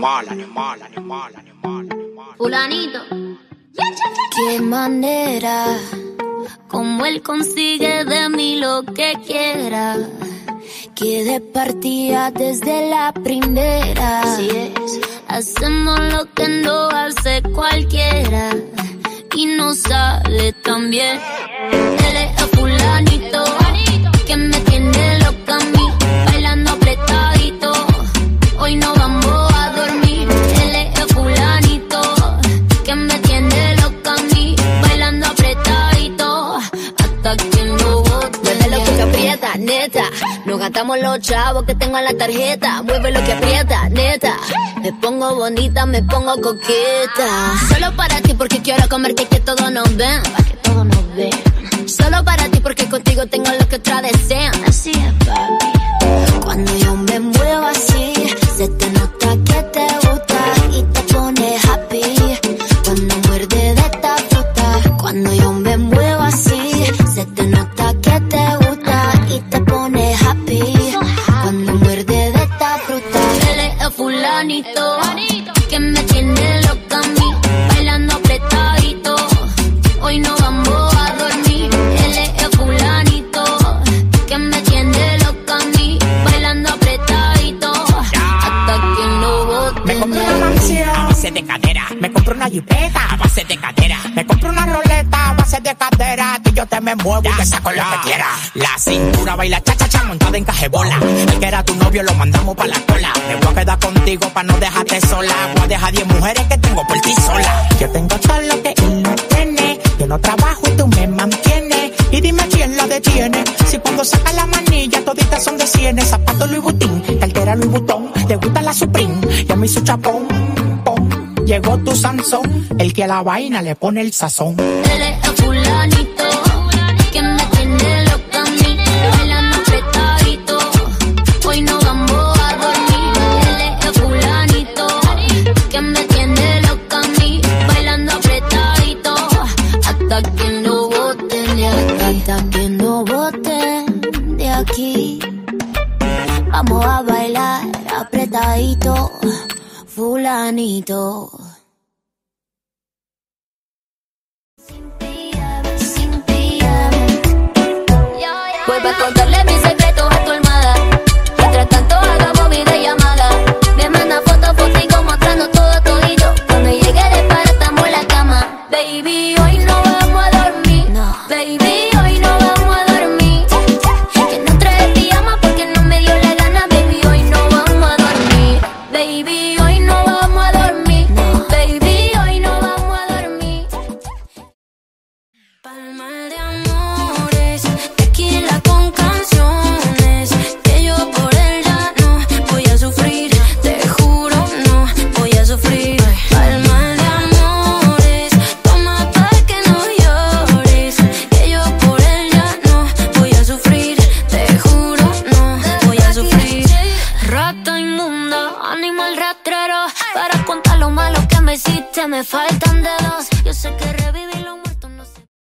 animal, animal, animal, animal, animal. Fulanito. Qué manera, como él consigue de mí lo que quiera. Que de partida desde la primera. Así es. Hacemos lo que no hace cualquiera. Y no sale tan bien. Él Nos gastamos los chavos que tengo en la tarjeta. Mueve lo que aprieta, neta. Me pongo bonita, me pongo coqueta. Solo para ti porque quiero comerte que todos nos ven. Pa' que todos nos vean. Solo para ti porque contigo tengo lo que otras desean. Así es, papi. Fulanito que me tiene loca a mí, bailando apretadito. Hoy no vamos a dormir, él es el fulanito que me tiene loca a mí, bailando apretadito. Hasta que no bote. Me compré una mansión a base de cadera. Me compré una jipeta a base de cadera. Me compré una roleta de cadera. Que yo te me muevo y te saco lo que quiera. La cintura baila cha cha cha montada en cajebola. El que era tu novio lo mandamos pa' la cola. Me voy a quedar contigo pa' no dejarte sola. Voy a dejar 10 mujeres que tengo por ti sola. Yo tengo todo lo que él no tiene. Yo no trabajo y tú me mantienes. Y dime quién lo detiene. Si cuando saca la manilla toditas son de cienes. Zapato Louis Vuitton, cartera Louis Vuitton. Te gusta la Supreme, ya me hizo chapón. pom. Llegó tu Sansón, el que a la vaina le pone el sazón. Hasta que no boten de aquí, hasta que no boten de aquí. Vamos a bailar apretadito, fulanito. Vuelve a contarle mis secretos a tu almohada. Mientras tanto hagamos videollamada. Me manda fotos, fotico mostrando todo todito. Cuando llegue de para estamos en la cama. Baby, hoy Para contar lo malo que me hiciste, me faltan dedos. Yo sé que reviví lo malo.